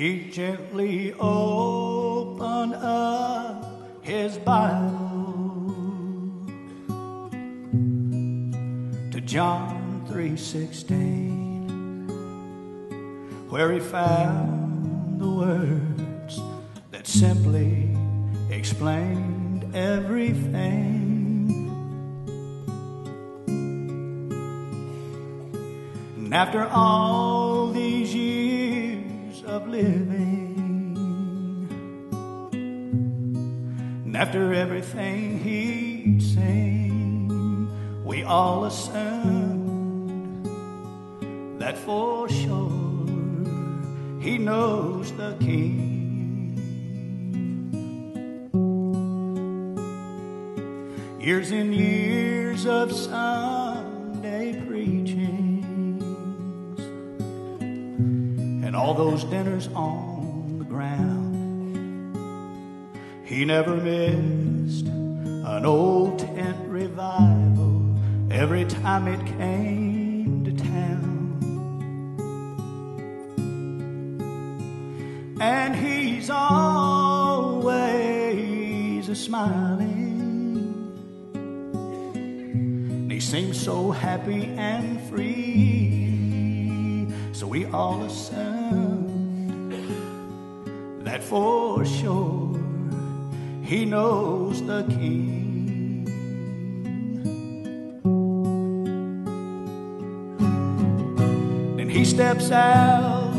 He gently opened up his Bible to John 3:16 where he found the words that simply explained everything. And after all living. And after everything he'd seen we all assumed that for sure he knows the king years and years of Sunday preachings and all those dinners on the ground. He never missed an old tent revival every time it came to town. And he's always a smiling. And he seems so happy and free. So we all assumed that for sure he knows the king. Then he steps out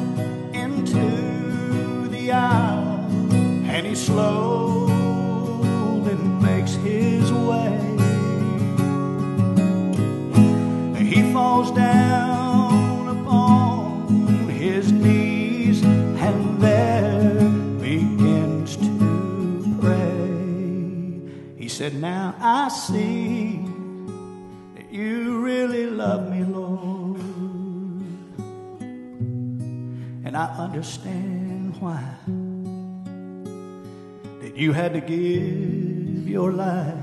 into the aisle and he slowly makes his way. Now I see that you really love me, Lord. And I understand why that you had to give your life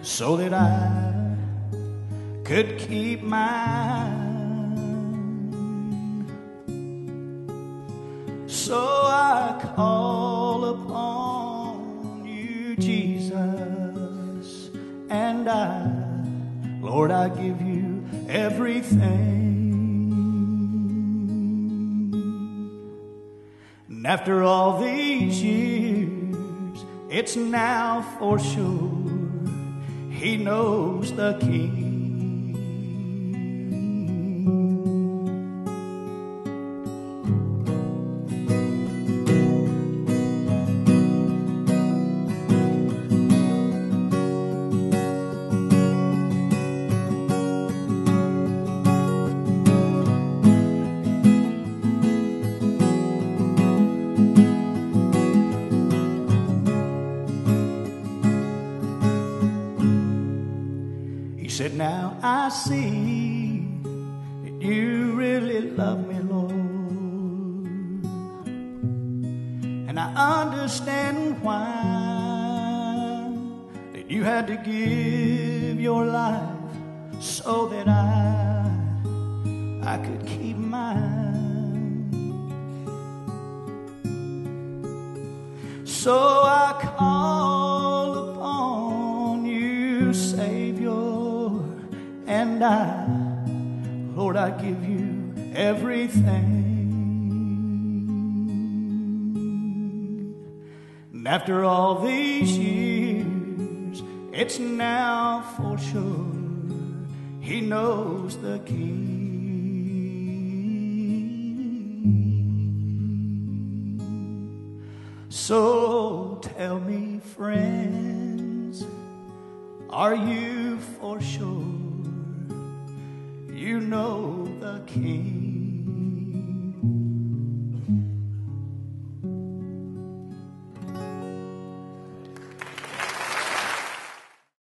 so that I could keep mine. So I call upon Lord, I give you everything. And after all these years, it's now for sure he knows the King. Now I see that you really love me, Lord. And I understand why that you had to give your life so that I I could keep mine. So I call upon you, Savior, and I, Lord, I give you everything. And after all these years, it's now for sure He knows the key. So tell me, friends, are you for sure you know the King?